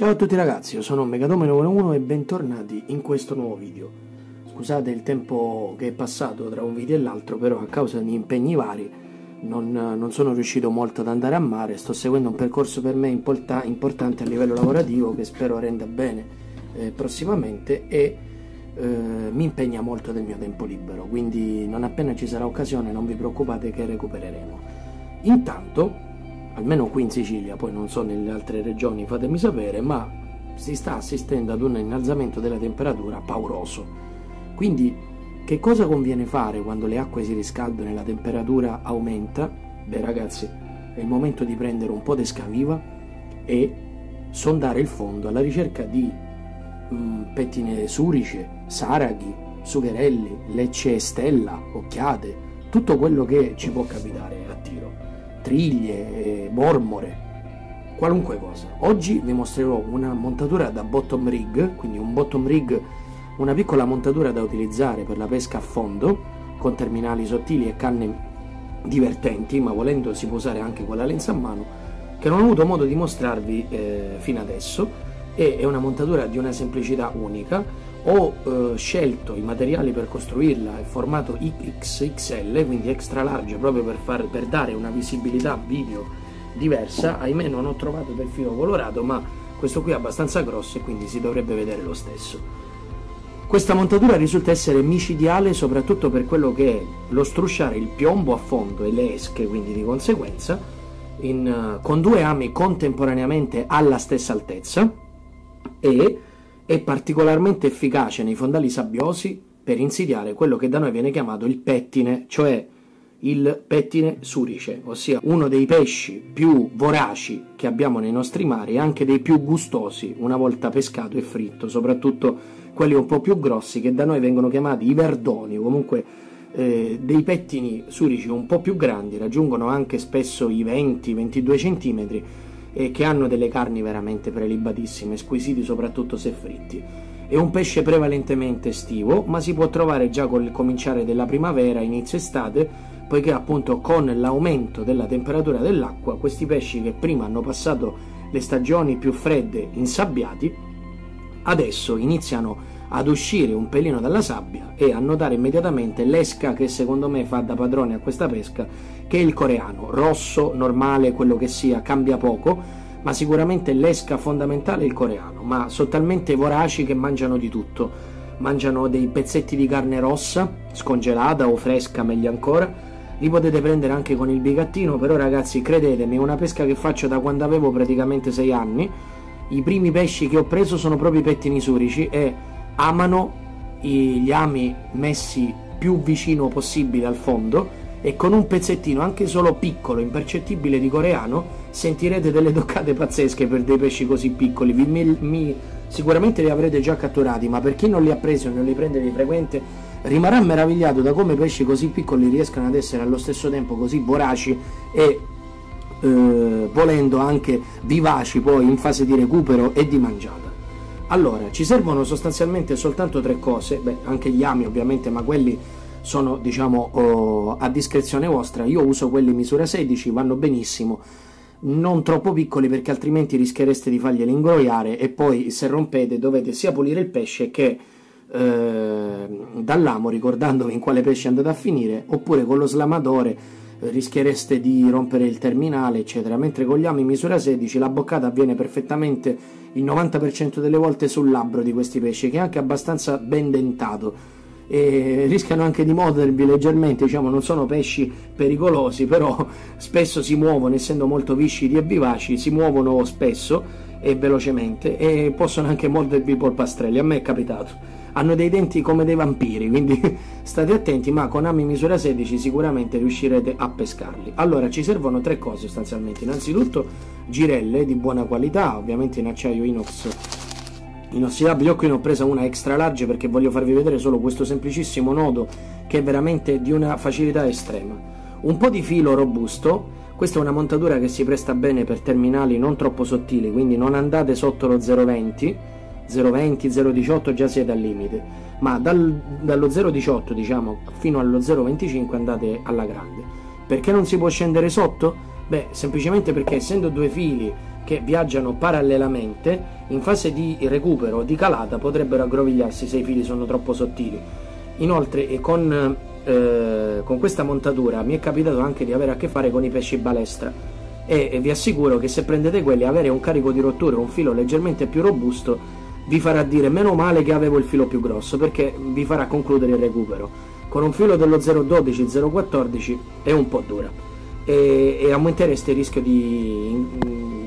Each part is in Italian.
Ciao a tutti ragazzi, io sono Megadomeno1 e bentornati in questo nuovo video. Scusate il tempo che è passato tra un video e l'altro, però a causa di impegni vari non, non, sono riuscito molto ad andare a mare, sto seguendo un percorso per me importa, importante a livello lavorativo che spero renda bene eh, prossimamente e eh, mi impegna molto del mio tempo libero, quindi non appena ci sarà occasione non vi preoccupate che recupereremo. Intanto almeno qui in Sicilia, poi non so nelle altre regioni, fatemi sapere, ma si sta assistendo ad un innalzamento della temperatura pauroso. Quindi che cosa conviene fare quando le acque si riscaldano e la temperatura aumenta? Beh ragazzi, è il momento di prendere un po' di scaviva e sondare il fondo alla ricerca di mh, mm, pettine surice, saraghi, sugherelli, lecce stella, occhiate, tutto quello che ci può capitare triglie, mormore, qualunque cosa. Oggi vi mostrerò una montatura da bottom rig, quindi un bottom rig, una piccola montatura da utilizzare per la pesca a fondo, con terminali sottili e canne divertenti, ma volendo si può usare anche con la lenza a mano, che non ho avuto modo di mostrarvi eh, fino adesso, e è una montatura di una semplicità unica, ho eh, scelto i materiali per costruirla in formato XXL, quindi extra large, proprio per, far, per dare una visibilità video diversa. Ahimè non ho trovato del filo colorato, ma questo qui è abbastanza grosso e quindi si dovrebbe vedere lo stesso. Questa montatura risulta essere micidiale soprattutto per quello che è lo strusciare il piombo a fondo e le esche, quindi di conseguenza, in, uh, con due ami contemporaneamente alla stessa altezza e è particolarmente efficace nei fondali sabbiosi per insidiare quello che da noi viene chiamato il pettine, cioè il pettine surice, ossia uno dei pesci più voraci che abbiamo nei nostri mari e anche dei più gustosi una volta pescato e fritto, soprattutto quelli un po' più grossi che da noi vengono chiamati i verdoni, comunque eh, dei pettini surici un po' più grandi, raggiungono anche spesso i 20-22 cm e che hanno delle carni veramente prelibatissime, squisiti soprattutto se fritti. È un pesce prevalentemente estivo, ma si può trovare già col cominciare della primavera, inizio estate, poiché appunto con l'aumento della temperatura dell'acqua, questi pesci che prima hanno passato le stagioni più fredde insabbiati, adesso iniziano ad uscire un pelino dalla sabbia e a notare immediatamente l'esca che secondo me fa da padrone a questa pesca, che è il coreano, rosso, normale, quello che sia, cambia poco, ma sicuramente l'esca fondamentale è il coreano, ma sono talmente voraci che mangiano di tutto. Mangiano dei pezzetti di carne rossa, scongelata o fresca meglio ancora, li potete prendere anche con il bigattino, però ragazzi credetemi, è una pesca che faccio da quando avevo praticamente 6 anni, i primi pesci che ho preso sono proprio i pettini surici e amano gli ami messi più vicino possibile al fondo e con un pezzettino anche solo piccolo, impercettibile di coreano sentirete delle toccate pazzesche per dei pesci così piccoli. Vi, mi, mi, sicuramente li avrete già catturati ma per chi non li ha presi o non li prende di frequente rimarrà meravigliato da come pesci così piccoli riescano ad essere allo stesso tempo così voraci e eh, volendo anche vivaci poi in fase di recupero e di mangiata allora, ci servono sostanzialmente soltanto tre cose, beh, anche gli ami ovviamente, ma quelli sono diciamo oh, a discrezione vostra. Io uso quelli misura 16, vanno benissimo, non troppo piccoli perché altrimenti rischiereste di farglieli ingroiare. E poi se rompete dovete sia pulire il pesce che eh, dall'amo ricordandovi in quale pesce andate a finire oppure con lo slamatore rischiereste di rompere il terminale, eccetera. Mentre con gli ami misura 16 la boccata avviene perfettamente il 90% delle volte sul labbro di questi pesci, che è anche abbastanza ben dentato. E rischiano anche di mordervi leggermente, diciamo, non sono pesci pericolosi, però spesso si muovono, essendo molto viscidi e vivaci, si muovono spesso e velocemente e possono anche mordervi i polpastrelli. A me è capitato hanno dei denti come dei vampiri, quindi state attenti, ma con ami misura 16 sicuramente riuscirete a pescarli. Allora ci servono tre cose sostanzialmente, innanzitutto girelle di buona qualità, ovviamente in acciaio inox inossidabile, io qui ne ho presa una extra large perché voglio farvi vedere solo questo semplicissimo nodo che è veramente di una facilità estrema. Un po' di filo robusto, questa è una montatura che si presta bene per terminali non troppo sottili, quindi non andate sotto lo 020 0,20, 0,18 già siete al limite, ma dal, dallo 0,18 diciamo fino allo 0,25 andate alla grande. Perché non si può scendere sotto? Beh, semplicemente perché essendo due fili che viaggiano parallelamente in fase di recupero o di calata potrebbero aggrovigliarsi se i fili sono troppo sottili. Inoltre con, eh, con questa montatura mi è capitato anche di avere a che fare con i pesci balestra e, vi assicuro che se prendete quelli avere un carico di rottura un filo leggermente più robusto vi farà dire meno male che avevo il filo più grosso perché vi farà concludere il recupero. Con un filo dello 012-014 è un po' dura e, e aumentereste il rischio di,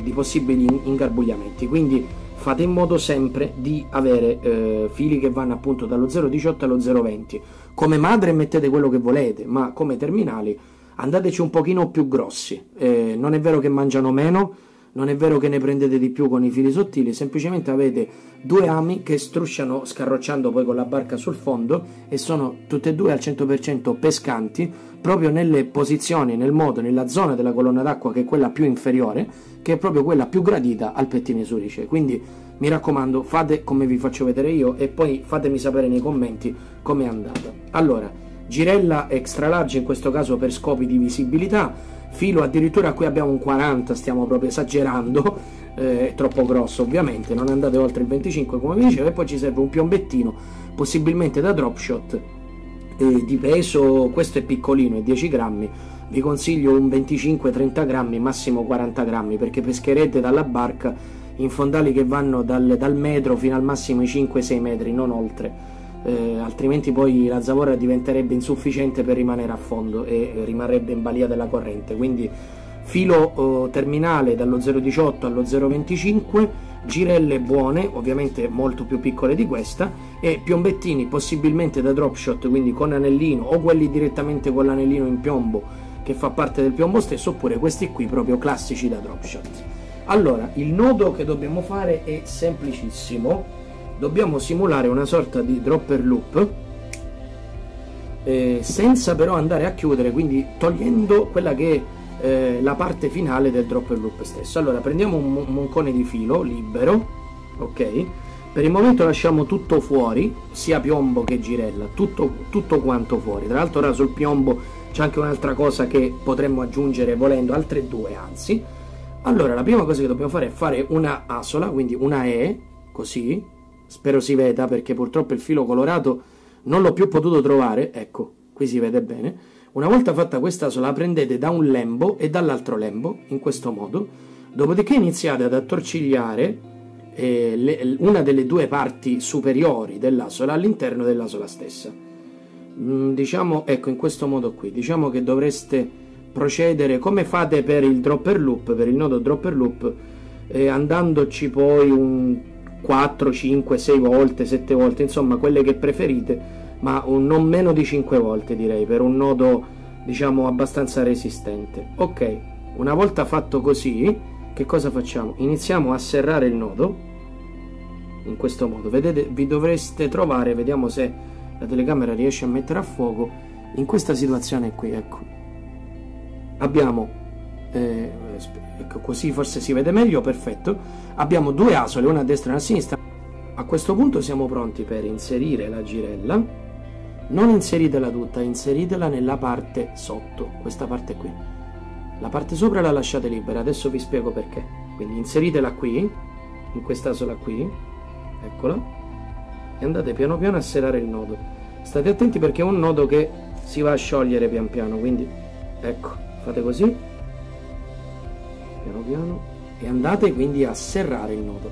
di possibili ingarbugliamenti. Quindi fate in modo sempre di avere eh, fili che vanno appunto dallo 0,18 allo 0,20. Come madre mettete quello che volete, ma come terminali andateci un pochino più grossi. Eh, non è vero che mangiano meno, non è vero che ne prendete di più con i fili sottili, semplicemente avete due ami che strusciano scarrocciando poi con la barca sul fondo e sono tutte e due al 100% pescanti proprio nelle posizioni, nel modo, nella zona della colonna d'acqua che è quella più inferiore, che è proprio quella più gradita al pettine surice. Quindi mi raccomando, fate come vi faccio vedere io e poi fatemi sapere nei commenti com'è andata. Allora, girella extra large in questo caso per scopi di visibilità, filo addirittura qui abbiamo un 40 stiamo proprio esagerando eh, è troppo grosso ovviamente non andate oltre il 25 come vi dicevo e poi ci serve un piombettino possibilmente da drop shot eh, di peso questo è piccolino è 10 grammi vi consiglio un 25-30 grammi massimo 40 grammi perché pescherete dalla barca in fondali che vanno dal, dal metro fino al massimo i 5-6 metri non oltre eh, altrimenti poi la zavorra diventerebbe insufficiente per rimanere a fondo e rimarrebbe in balia della corrente. Quindi filo eh, terminale dallo 0,18 allo 0,25, girelle buone, ovviamente molto più piccole di questa, e piombettini possibilmente da drop shot, quindi con anellino o quelli direttamente con l'anellino in piombo che fa parte del piombo stesso, oppure questi qui proprio classici da drop shot. Allora, il nodo che dobbiamo fare è semplicissimo dobbiamo simulare una sorta di dropper loop eh, senza però andare a chiudere quindi togliendo quella che è eh, la parte finale del dropper loop stesso. Allora prendiamo un moncone di filo libero ok? Per il momento lasciamo tutto fuori sia piombo che girella tutto, tutto quanto fuori. Tra l'altro ora sul piombo c'è anche un'altra cosa che potremmo aggiungere volendo altre due anzi. Allora la prima cosa che dobbiamo fare è fare una asola quindi una E così spero si veda perché purtroppo il filo colorato non l'ho più potuto trovare, ecco, qui si vede bene. Una volta fatta questa sola la prendete da un lembo e dall'altro lembo, in questo modo, dopodiché iniziate ad attorcigliare eh, le, una delle due parti superiori dell'asola all'interno dell'asola stessa. Mm, diciamo, ecco, in questo modo qui, diciamo che dovreste procedere come fate per il dropper loop, per il nodo dropper loop, eh, andandoci poi un 4, 5, 6 volte, 7 volte, insomma quelle che preferite, ma non meno di 5 volte direi per un nodo diciamo abbastanza resistente. Ok, una volta fatto così, che cosa facciamo? Iniziamo a serrare il nodo in questo modo. Vedete, vi dovreste trovare, vediamo se la telecamera riesce a mettere a fuoco, in questa situazione qui, ecco. Abbiamo eh, ecco così forse si vede meglio, perfetto. Abbiamo due asole, una a destra e una a sinistra. A questo punto siamo pronti per inserire la girella. Non inseritela tutta, inseritela nella parte sotto, questa parte qui. La parte sopra la lasciate libera, adesso vi spiego perché. Quindi inseritela qui, in quest'asola qui, eccola, e andate piano piano a serrare il nodo. State attenti perché è un nodo che si va a sciogliere pian piano, quindi ecco, fate così piano piano e andate quindi a serrare il nodo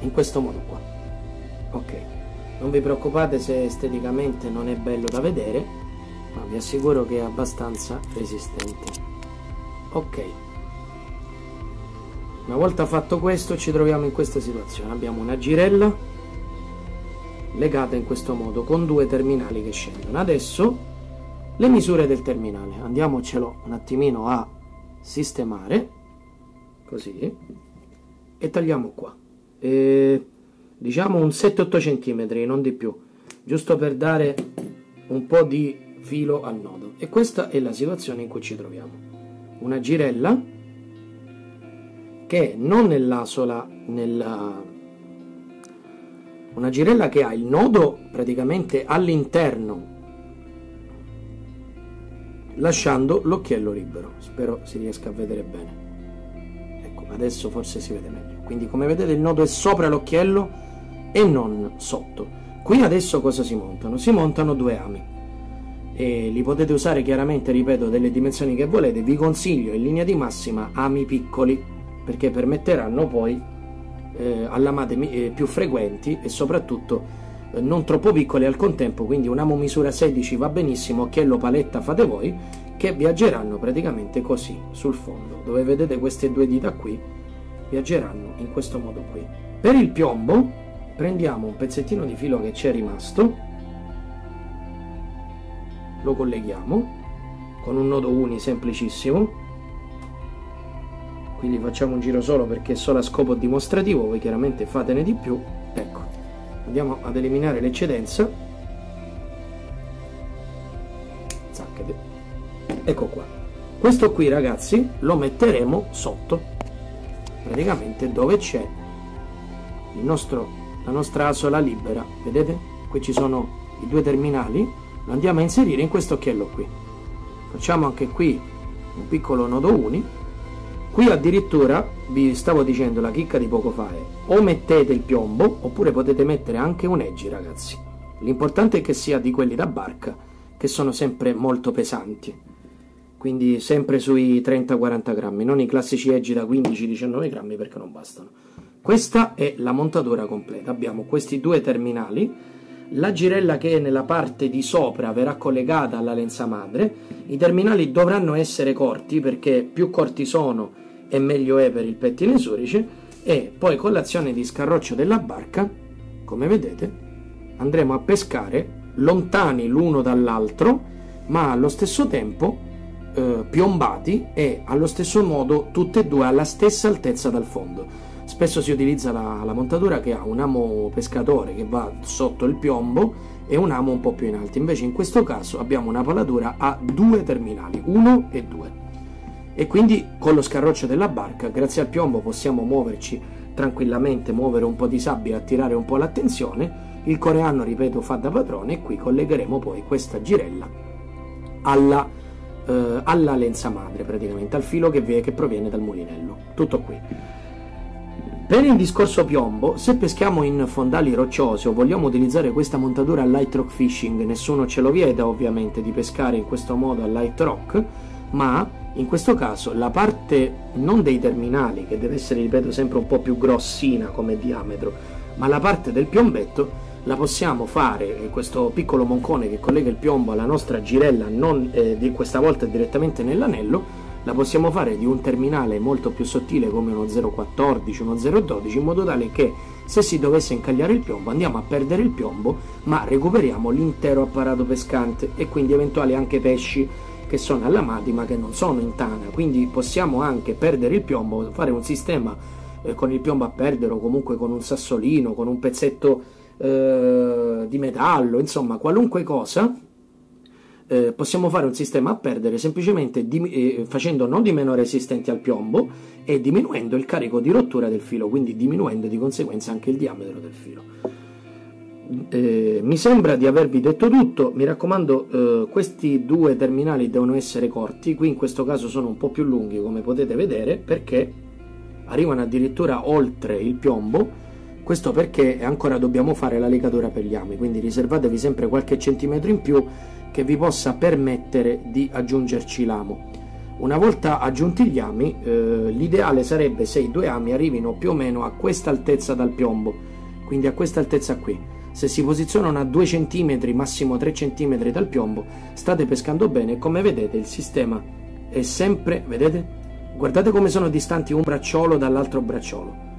in questo modo qua. Ok non vi preoccupate se esteticamente non è bello da vedere ma vi assicuro che è abbastanza resistente. Ok. Una volta fatto questo ci troviamo in questa situazione. Abbiamo una girella legata in questo modo con due terminali che scendono. Adesso le misure del terminale. Andiamocelo un attimino a sistemare così. E tagliamo qua. E, diciamo un 7-8 cm non di più. Giusto per dare un po' di filo al nodo. E questa è la situazione in cui ci troviamo. Una girella che non nell'asola nella una girella che ha il nodo praticamente all'interno lasciando l'occhiello libero. Spero si riesca a vedere bene adesso forse si vede meglio. Quindi come vedete il nodo è sopra l'occhiello e non sotto. Qui adesso cosa si montano? si montano due ami. E li potete usare chiaramente ripeto delle dimensioni che volete. Vi consiglio in linea di massima ami piccoli perché permetteranno poi eh, a lamate eh, più frequenti e soprattutto eh, non troppo piccole al contempo, quindi un amo misura 16 va benissimo, occhiello paletta fate voi, che viaggeranno praticamente così sul fondo, dove vedete queste due dita qui, viaggeranno in questo modo qui. Per il piombo prendiamo un pezzettino di filo che ci è rimasto, lo colleghiamo con un nodo uni semplicissimo, quindi facciamo un giro solo perché è solo a scopo dimostrativo, voi chiaramente fatene di più, ecco andiamo ad eliminare l'eccedenza ecco qua. Questo qui ragazzi lo metteremo sotto. Praticamente dove c'è la nostra asola libera. Vedete? Qui ci sono i due terminali. Lo andiamo a inserire in questo occhiello qui. Facciamo anche qui un piccolo nodo uni. Qui addirittura vi stavo dicendo la chicca di poco fa è o mettete il piombo oppure potete mettere anche un eggi ragazzi. L'importante è che sia di quelli da barca che sono sempre molto pesanti. Quindi sempre sui 30-40 grammi, non i classici eggi da 15-19 grammi perché non bastano. Questa è la montatura completa. Abbiamo questi due terminali, la girella che è nella parte di sopra verrà collegata alla lenza madre. I terminali dovranno essere corti perché più corti sono e meglio è per il pettine surice e poi con l'azione di scarroccio della barca, come vedete, andremo a pescare lontani l'uno dall'altro, ma allo stesso tempo eh, piombati e allo stesso modo tutte e due alla stessa altezza dal fondo. Spesso si utilizza la, la montatura che ha un amo pescatore che va sotto il piombo e un amo un po' più in alto. Invece in questo caso abbiamo una palatura a due terminali, uno e due e quindi con lo scarroccio della barca, grazie al piombo, possiamo muoverci tranquillamente, muovere un po' di sabbia attirare un po' l'attenzione. Il coreano, ripeto, fa da padrone e qui collegheremo poi questa girella alla, eh, alla lenza madre, praticamente al filo che, che proviene dal mulinello. Tutto qui. Per il discorso piombo, se peschiamo in fondali rocciosi o vogliamo utilizzare questa montatura al light rock fishing, nessuno ce lo vieta ovviamente di pescare in questo modo al light rock, ma in questo caso la parte non dei terminali, che deve essere, ripeto, sempre un po' più grossina come diametro, ma la parte del piombetto la possiamo fare, eh, questo piccolo moncone che collega il piombo alla nostra girella, non eh, di questa volta direttamente nell'anello, la possiamo fare di un terminale molto più sottile come uno 0,14, uno 0,12, in modo tale che se si dovesse incagliare il piombo andiamo a perdere il piombo, ma recuperiamo l'intero apparato pescante e quindi eventuali anche pesci che sono allamati ma che non sono in tana, quindi possiamo anche perdere il piombo, fare un sistema eh, con il piombo a perdere o comunque con un sassolino, con un pezzetto eh, di metallo, insomma qualunque cosa, eh, possiamo fare un sistema a perdere semplicemente di, eh, facendo nodi meno resistenti al piombo e diminuendo il carico di rottura del filo, quindi diminuendo di conseguenza anche il diametro del filo. Eh, mi sembra di avervi detto tutto, mi raccomando eh, questi due terminali devono essere corti, qui in questo caso sono un po' più lunghi come potete vedere perché arrivano addirittura oltre il piombo, questo perché ancora dobbiamo fare la legatura per gli ami, quindi riservatevi sempre qualche centimetro in più che vi possa permettere di aggiungerci l'amo. Una volta aggiunti gli ami, eh, l'ideale sarebbe se i due ami arrivino più o meno a questa altezza dal piombo, quindi a questa altezza qui se si posizionano a 2 cm, massimo 3 cm dal piombo, state pescando bene e come vedete il sistema è sempre, vedete? Guardate come sono distanti un bracciolo dall'altro bracciolo.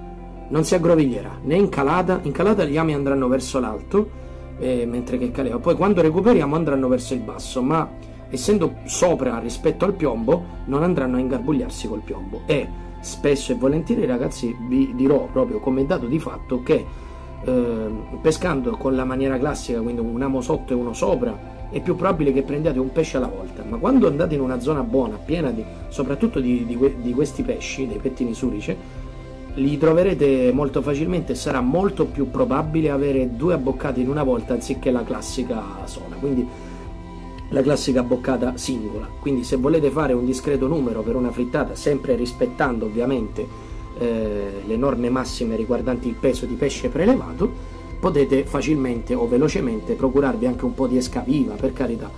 Non si aggroviglierà, né in calata, in calata gli ami andranno verso l'alto, eh, mentre che caleva. Poi quando recuperiamo andranno verso il basso, ma essendo sopra rispetto al piombo non andranno a ingarbugliarsi col piombo. E spesso e volentieri ragazzi vi dirò proprio come dato di fatto che eh, pescando con la maniera classica, quindi un amo sotto e uno sopra, è più probabile che prendiate un pesce alla volta. Ma quando andate in una zona buona, piena di, soprattutto di, di, di questi pesci, dei pettini surice, li troverete molto facilmente e sarà molto più probabile avere due abboccate in una volta anziché la classica sola. Quindi la classica boccata singola. Quindi se volete fare un discreto numero per una frittata, sempre rispettando ovviamente eh, le norme massime riguardanti il peso di pesce prelevato, potete facilmente o velocemente procurarvi anche un po' di escaviva, per carità,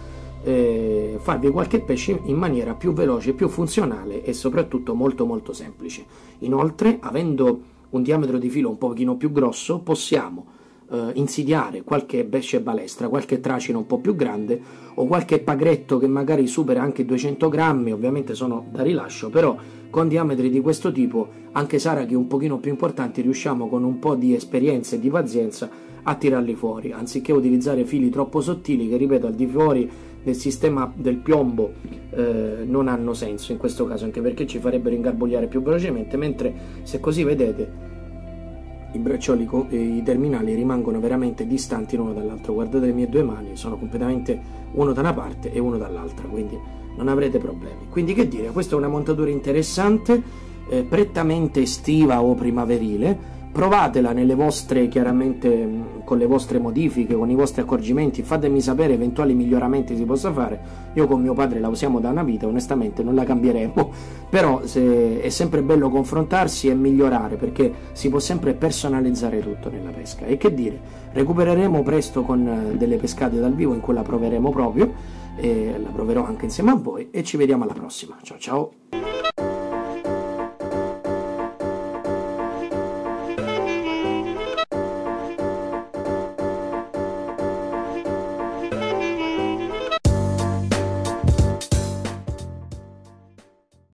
eh, farvi qualche pesce in maniera più veloce, più funzionale e soprattutto molto molto semplice. Inoltre, avendo un diametro di filo un pochino più grosso, possiamo eh, insidiare qualche pesce balestra, qualche tracino un po' più grande o qualche pagretto che magari supera anche 200 grammi, ovviamente sono da rilascio, però con diametri di questo tipo, anche saraghi un pochino più importanti, riusciamo con un po' di esperienza e di pazienza a tirarli fuori, anziché utilizzare fili troppo sottili che, ripeto, al di fuori del sistema del piombo eh, non hanno senso in questo caso, anche perché ci farebbero ingarbugliare più velocemente, mentre se così vedete i braccioli e i terminali rimangono veramente distanti l'uno dall'altro. Guardate le mie due mani, sono completamente uno da una parte e uno dall'altra, quindi non avrete problemi. Quindi che dire, questa è una montatura interessante, eh, prettamente estiva o primaverile, provatela nelle vostre, chiaramente con le vostre modifiche, con i vostri accorgimenti, fatemi sapere eventuali miglioramenti si possa fare. Io con mio padre la usiamo da una vita, onestamente non la cambieremo, però se, è sempre bello confrontarsi e migliorare perché si può sempre personalizzare tutto nella pesca. E che dire, recupereremo presto con eh, delle pescate dal vivo in cui la proveremo proprio, la proverò anche insieme a voi e ci vediamo alla prossima. Ciao ciao!